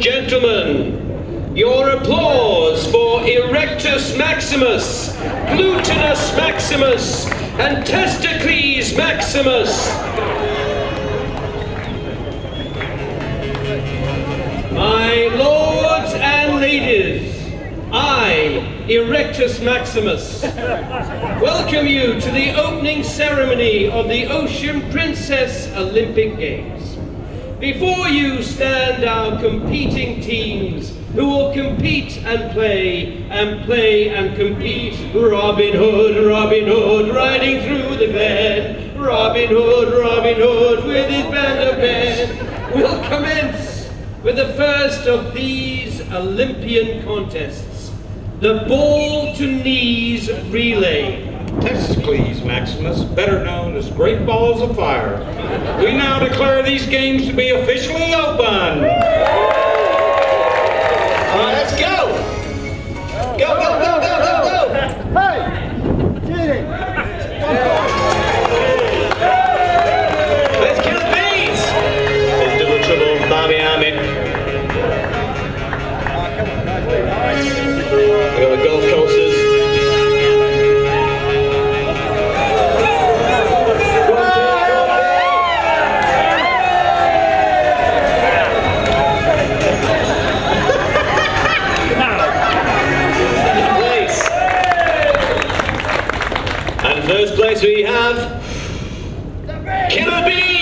gentlemen, your applause for Erectus Maximus, Glutinus Maximus, and Testicles Maximus. My lords and ladies, I, Erectus Maximus, welcome you to the opening ceremony of the Ocean Princess Olympic Games. Before you stand our competing teams who will compete and play and play and compete. Robin Hood, Robin Hood, riding through the glen. Robin Hood, Robin Hood, with his band of men. We'll commence with the first of these Olympian contests, the ball to knees relay. Testicles Maximus, better known as Great Balls of Fire. We now declare these games to be officially open. let's! Go, go, go, go, go, first place we have Killer Bee!